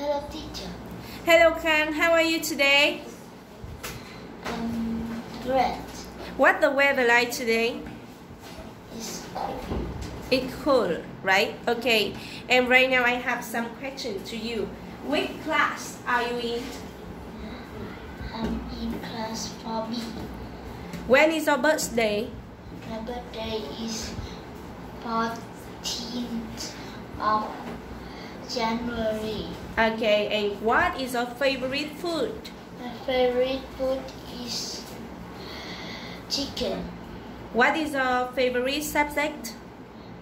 Hello, teacher. Hello, Khang. How are you today? Um, great. What the weather like today? It's cool. It's cool, right? Okay. And right now I have some questions to you. Which class are you in? I'm in class 4B. When is your birthday? My birthday is 14th of January. Okay. And what is your favorite food? My favorite food is chicken. What is your favorite subject?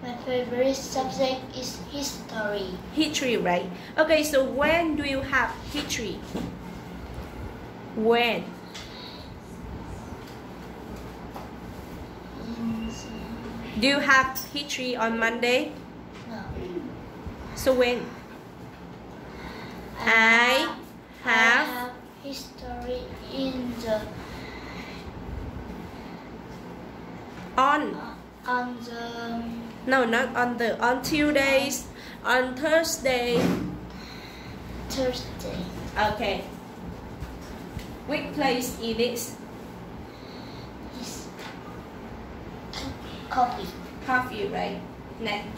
My favorite subject is history. History, right? Okay. So when do you have history? When? Mm. Do you have history on Monday? no. So when? I have history in the on on the no not on the on Tuesdays on Thursday Thursday. okay which place is this Is coffee. coffee right next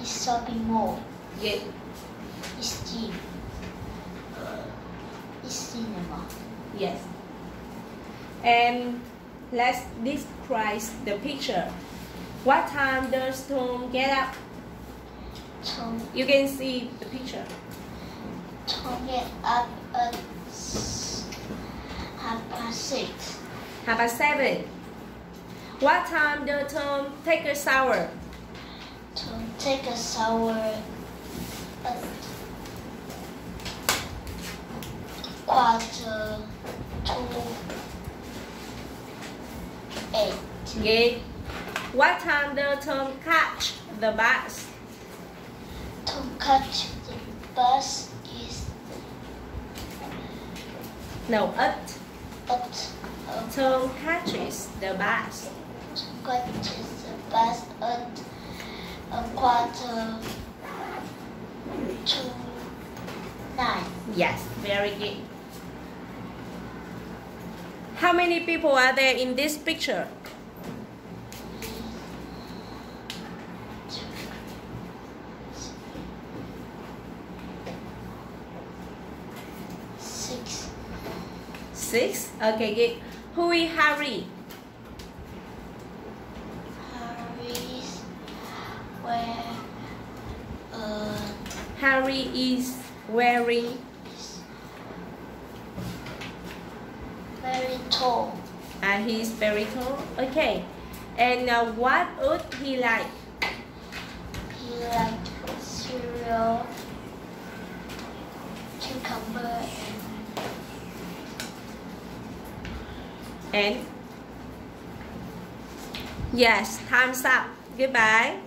Is shopping mall. yeah Is gym. Is cinema. Yes. And let's describe the picture. What time does Tom get up? Tom you can see the picture. Tom get up at half past six. half past seven. What time does Tom take a shower? Tom take a shower at quarter to eight. yeah what time does Tom catch the bus To catch the bus is no at at uh, Tom catches the bus to catch the bus at a quarter to nine. Yes, very good. How many people are there in this picture? Six. Six. Okay, good. Who is Harry? Harry's where uh Harry is wearing. is very tall. And he's very tall. Okay. And uh, what would he like? He liked cereal, cucumber, and And yes, time's up. Goodbye.